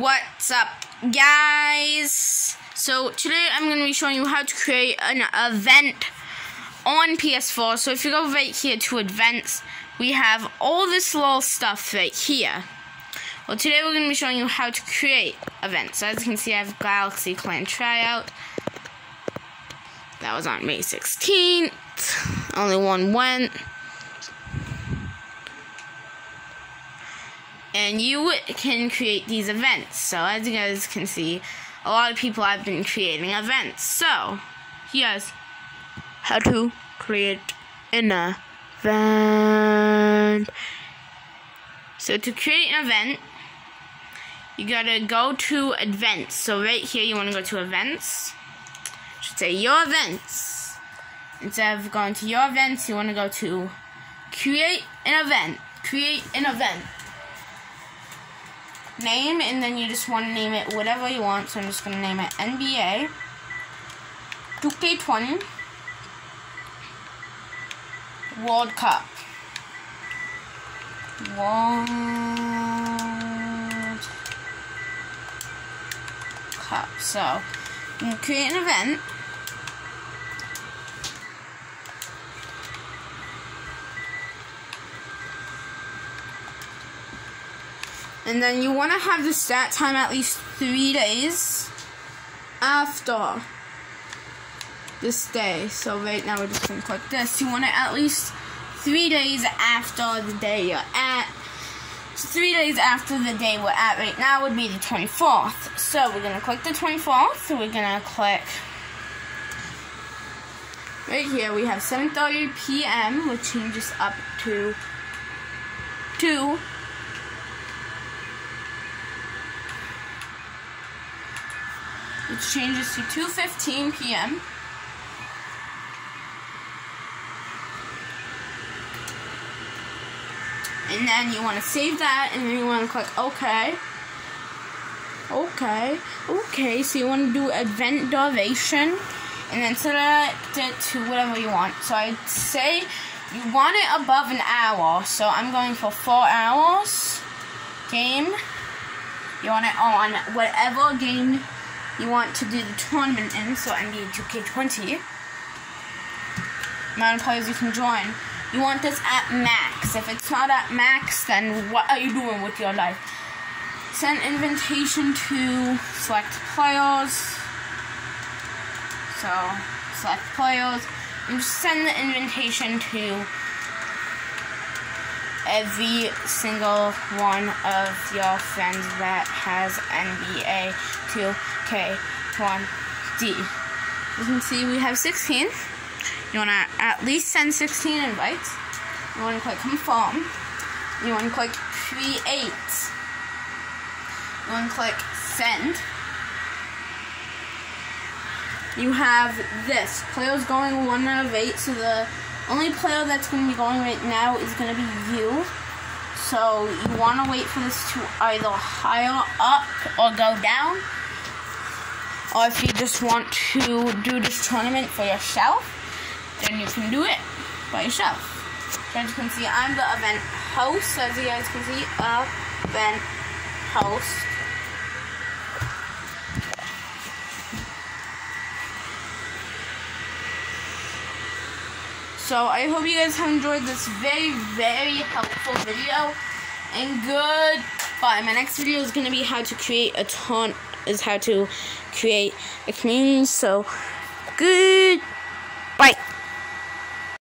What's up, guys? So today I'm going to be showing you how to create an event on PS4. So if you go right here to events, we have all this little stuff right here. Well, today we're going to be showing you how to create events. So as you can see, I have Galaxy Clan Tryout. That was on May 16th. Only one went. And you can create these events. So as you guys can see, a lot of people have been creating events. So here's how to create an event. So to create an event, you gotta go to events. So right here, you wanna go to events. should say your events. Instead of going to your events, you wanna go to create an event. Create an event name, and then you just want to name it whatever you want. So I'm just going to name it NBA 2K20 World Cup. World Cup. So, you create an event. And then you want to have the stat time at least three days after this day. So right now we're just going to click this. You want it at least three days after the day you're at. So three days after the day we're at right now would be the 24th. So we're going to click the 24th. So we're going to click right here. We have 7.30 p.m. which changes up to 2 which changes to 2.15 p.m. And then you want to save that, and then you want to click OK. Okay, okay, so you want to do event duration, and then select it to whatever you want. So I'd say you want it above an hour, so I'm going for four hours. Game. You want it on whatever game you want to do the tournament in, so NBA 2K20, amount of players you can join. You want this at max. If it's not at max, then what are you doing with your life? Send invitation to select players. So, select players. And just send the invitation to every single one of your friends that has NBA 2K1D. You can see we have 16. You want to at least send 16 invites. You want to click confirm. You want to click create. You want to click send. You have this. Players going one out of eight, so the only player that's going to be going right now is going to be you. So you want to wait for this to either higher up or go down. Or if you just want to do this tournament for yourself, then you can do it by yourself. So as you can see, I'm the event host. As you guys can see, event host. So I hope you guys have enjoyed this very, very helpful video. And goodbye. My next video is going to be how to create a ton, is how to create a community. So goodbye.